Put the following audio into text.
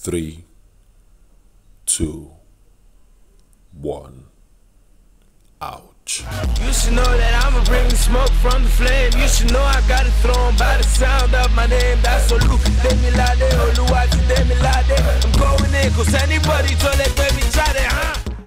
three, two, one. Ouch. You should know that I'ma bring smoke from the flame. You should know I got it thrown by the sound of my name. That's Olu Demilade, Oluwati I'm going in, cause anybody told